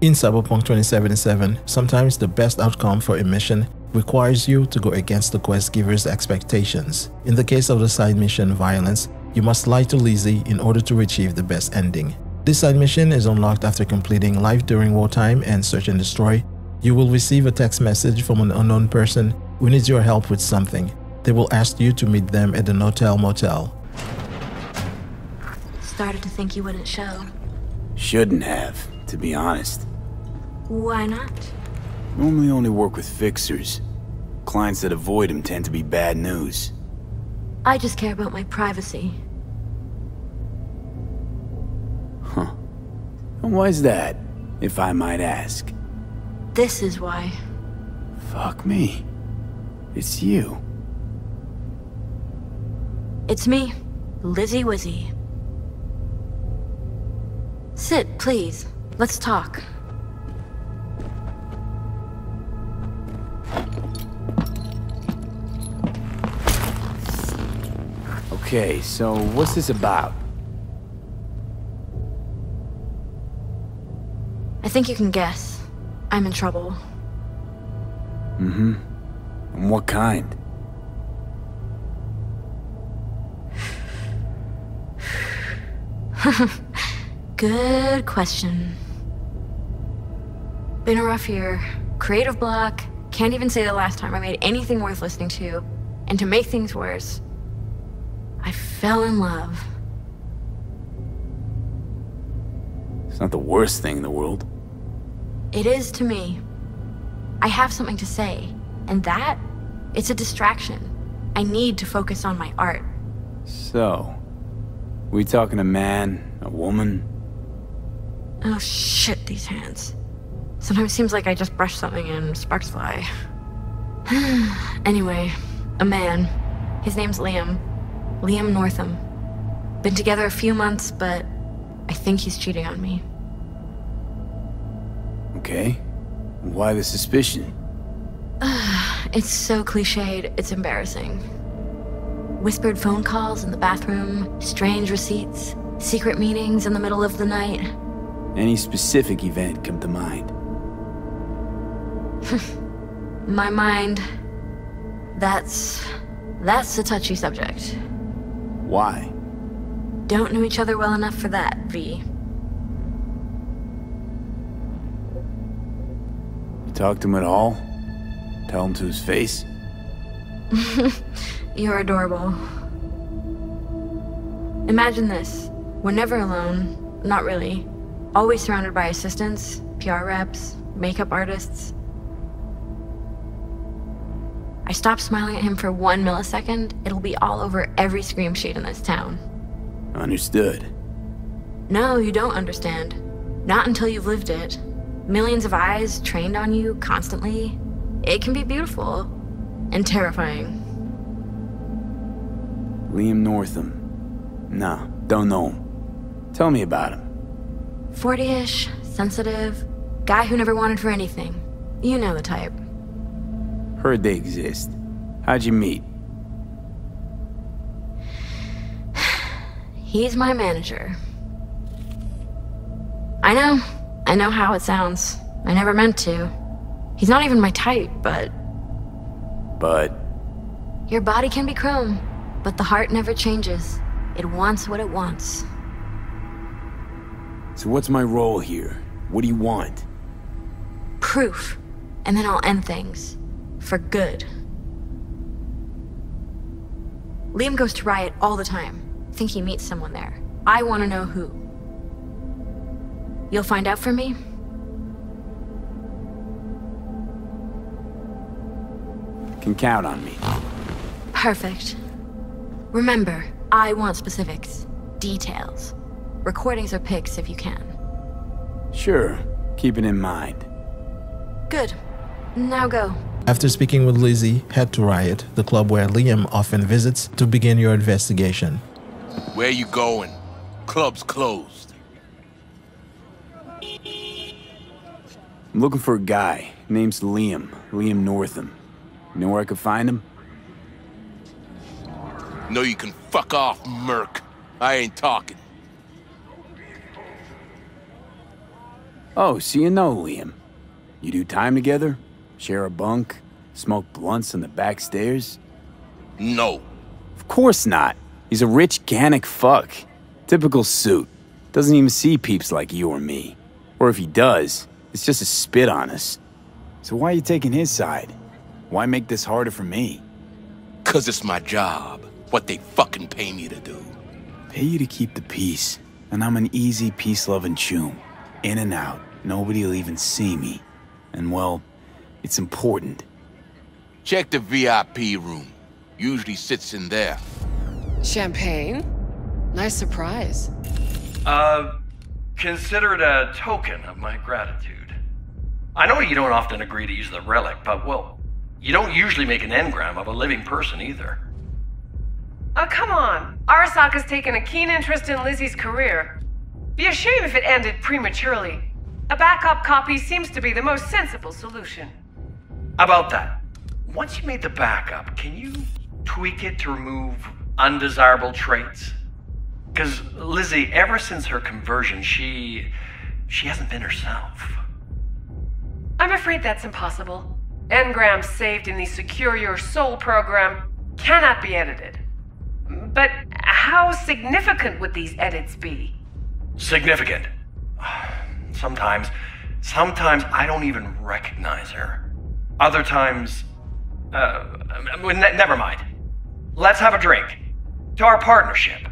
In Cyberpunk 2077, sometimes the best outcome for a mission requires you to go against the quest giver's expectations. In the case of the side mission Violence, you must lie to Lizzy in order to achieve the best ending. This side mission is unlocked after completing Life During Wartime and Search and Destroy. You will receive a text message from an unknown person who needs your help with something. They will ask you to meet them at the Notel Motel. Started to think you wouldn't show. Shouldn't have, to be honest. Why not? Normally only work with fixers. Clients that avoid him tend to be bad news. I just care about my privacy. Huh. And why's that, if I might ask? This is why. Fuck me. It's you. It's me, Lizzy Wizzy. Sit, please. Let's talk. Okay, so what's this about? I think you can guess. I'm in trouble. Mm-hmm. And what kind? Good question. Been a rough year. Creative block. Can't even say the last time I made anything worth listening to. And to make things worse, I fell in love. It's not the worst thing in the world. It is to me. I have something to say, and that, it's a distraction. I need to focus on my art. So, we talking a man, a woman? Oh shit, these hands. Sometimes it seems like I just brush something and sparks fly. anyway, a man. His name's Liam. Liam Northam. Been together a few months, but I think he's cheating on me. Okay. Why the suspicion? It's so cliched, it's embarrassing. Whispered phone calls in the bathroom, strange receipts, secret meetings in the middle of the night. Any specific event come to mind? My mind. That's. That's a touchy subject. Why? Don't know each other well enough for that, V. You talk to him at all? Tell him to his face? You're adorable. Imagine this. We're never alone. Not really. Always surrounded by assistants, PR reps, makeup artists. I stop smiling at him for one millisecond, it'll be all over every scream sheet in this town. Understood. No, you don't understand. Not until you've lived it. Millions of eyes trained on you constantly. It can be beautiful and terrifying. Liam Northam. Nah, don't know him. Tell me about him. 40 ish, sensitive, guy who never wanted for anything. You know the type. Heard they exist. How'd you meet? He's my manager. I know. I know how it sounds. I never meant to. He's not even my type, but But your body can be chrome, but the heart never changes. It wants what it wants. So what's my role here? What do you want? Proof. And then I'll end things. For good. Liam goes to Riot all the time. Think he meets someone there. I want to know who. You'll find out for me? Can count on me. Perfect. Remember, I want specifics. Details. Recordings or pics if you can. Sure, keep it in mind. Good. Now go. After speaking with Lizzy, head to Riot, the club where Liam often visits, to begin your investigation. Where you going? Club's closed. I'm looking for a guy. Name's Liam. Liam Northam. You know where I could find him? No, you can fuck off, Merc. I ain't talking. Oh, so you know Liam. You do time together? Share a bunk? Smoke blunts on the back stairs? No. Of course not. He's a rich Gannic fuck. Typical suit. Doesn't even see peeps like you or me. Or if he does, it's just a spit on us. So why are you taking his side? Why make this harder for me? Cause it's my job. What they fucking pay me to do. Pay you to keep the peace, and I'm an easy peace-loving choom. In and out, nobody'll even see me. And well, it's important. Check the VIP room. Usually sits in there. Champagne? Nice surprise. Uh, consider it a token of my gratitude. I know you don't often agree to use the relic, but well, you don't usually make an engram of a living person either. Oh, come on. Arasaka's taken a keen interest in Lizzy's career. Be a shame if it ended prematurely. A backup copy seems to be the most sensible solution. About that, once you made the backup, can you tweak it to remove undesirable traits? Because Lizzy, ever since her conversion, she. she hasn't been herself. I'm afraid that's impossible. Engrams saved in the Secure Your Soul program cannot be edited. But how significant would these edits be? Significant. Sometimes, sometimes I don't even recognize her. Other times, uh, ne- never mind. Let's have a drink. To our partnership.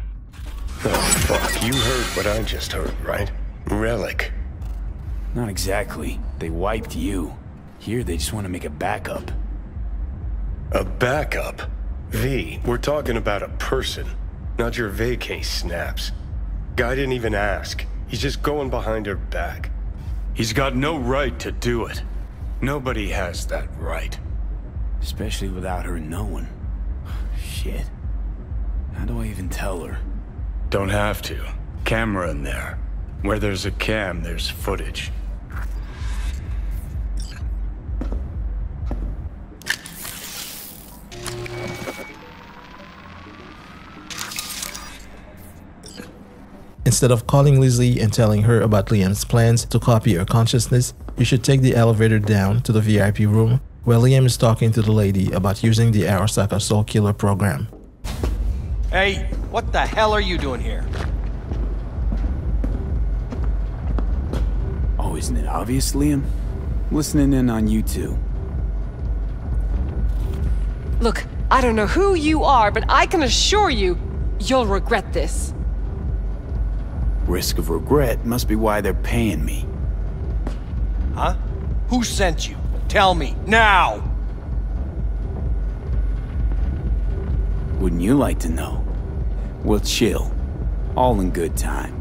Oh, fuck. You heard what I just heard, right? Relic. Not exactly. They wiped you. Here, they just want to make a backup. A backup? V, we're talking about a person, not your vacay snaps. Guy didn't even ask. He's just going behind her back. He's got no right to do it. Nobody has that right. Especially without her knowing. Shit. How do I even tell her? Don't have to. Camera in there. Where there's a cam, there's footage. Instead of calling Lizzy and telling her about Liam's plans to copy her consciousness, you should take the elevator down to the VIP room where Liam is talking to the lady about using the Arasaka Soulkiller program. Hey, what the hell are you doing here? Oh, isn't it obvious, Liam? Listening in on you two. Look, I don't know who you are, but I can assure you, you'll regret this. Risk of regret must be why they're paying me. Huh? Who sent you? Tell me, now! Wouldn't you like to know? Well, chill. All in good time.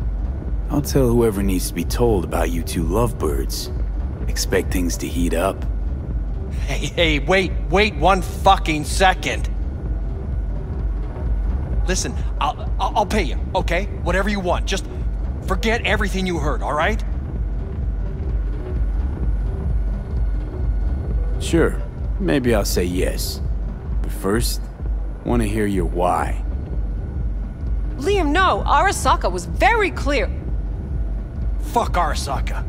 I'll tell whoever needs to be told about you two lovebirds. Expect things to heat up. Hey, hey, wait, wait one fucking second. Listen, I'll, I'll, I'll pay you, okay? Whatever you want. Just forget everything you heard, all right? Sure, maybe I'll say yes. But first, want to hear your why. Liam, no, Arasaka was very clear. Fuck Arasaka.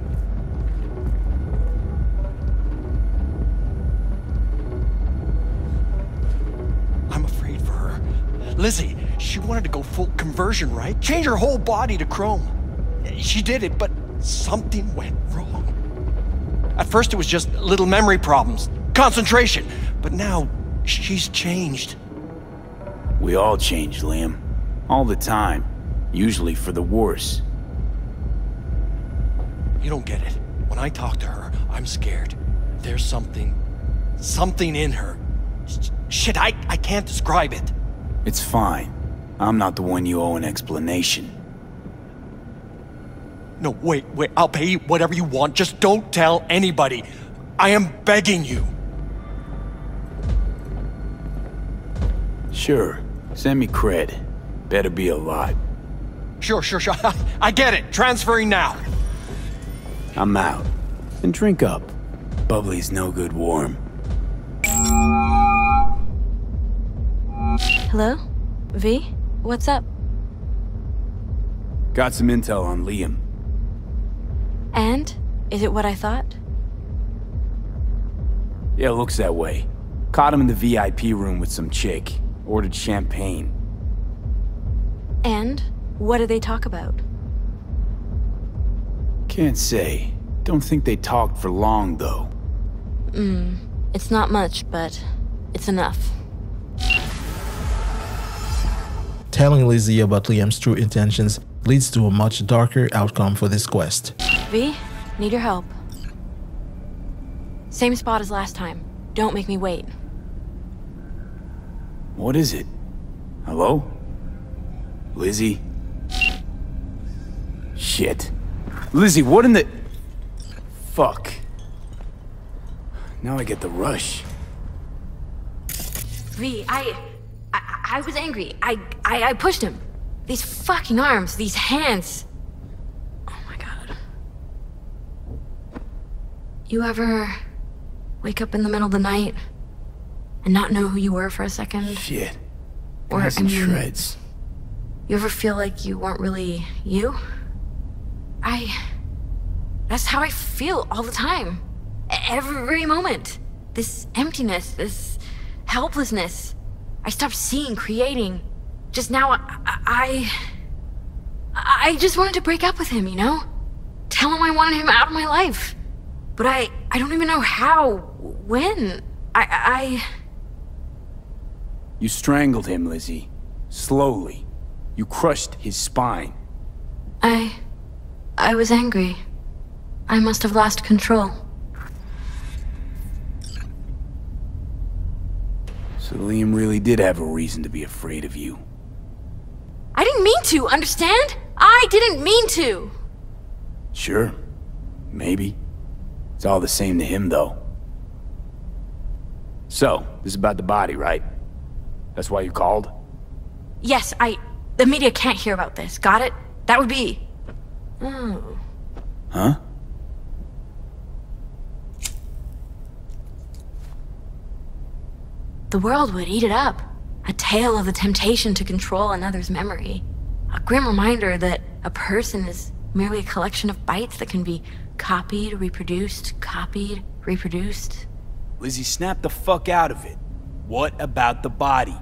I'm afraid for her. Lizzy, she wanted to go full conversion, right? Change her whole body to chrome. She did it, but something went wrong. At first, it was just little memory problems, concentration, but now she's changed. We all change, Liam. All the time. Usually for the worse. You don't get it. When I talk to her, I'm scared. There's something. something in her. Sh- Shit, I, I can't describe it. It's fine. I'm not the one you owe an explanation. No, wait, wait, I'll pay you whatever you want. Just don't tell anybody. I am begging you. Sure, send me cred. Better be a lot. Sure, sure, sure. I get it. Transferring now. I'm out. And drink up. Bubbly's no good warm. Hello? V? What's up? Got some intel on Liam. And? Is it what I thought? Yeah, looks that way. Caught him in the VIP room with some chick. Ordered champagne. And what did they talk about? Can't say. Don't think they talked for long, though. Hmm. It's not much, but it's enough. Telling Lizzy about Liam's true intentions leads to a much darker outcome for this quest. V, need your help. Same spot as last time. Don't make me wait. What is it? Hello? Lizzy? Shit. Lizzy, what in the... Fuck. Now I get the rush. V, I, I, I was angry. I, I, I pushed him. These fucking arms, these hands. Oh my god. You ever wake up in the middle of the night and not know who you were for a second? Shit. Or, I mean, shreds. You ever feel like you weren't really you? I. That's how I feel all the time. Every moment. This emptiness, this helplessness. I stopped seeing, creating. Just now, I. I, I just wanted to break up with him, you know? Tell him I wanted him out of my life. But I. I don't even know how. When. I. I. You strangled him, Lizzy. Slowly. You crushed his spine. I. I was angry. I must have lost control. So Liam really did have a reason to be afraid of you. I didn't mean to, understand? I didn't mean to! Sure. Maybe. It's all the same to him, though. So, this is about the body, right? That's why you called? Yes, I. The media can't hear about this. Got it? That would be. Oh. Huh? The world would eat it up. A tale of the temptation to control another's memory. A grim reminder that a person is merely a collection of bytes that can be copied, reproduced, copied, reproduced. Lizzy, snap the fuck out of it. What about the body?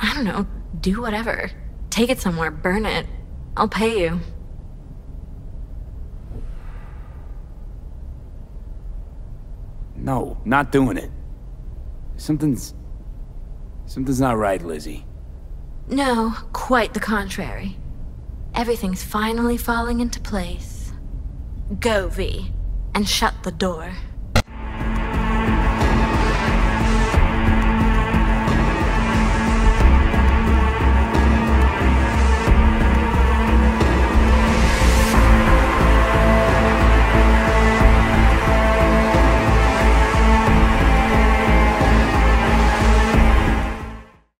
I don't know. Do whatever. Take it somewhere, burn it. I'll pay you. No, not doing it. Something's... Something's not right, Lizzy. No, quite the contrary. Everything's finally falling into place. Go, V, and shut the door.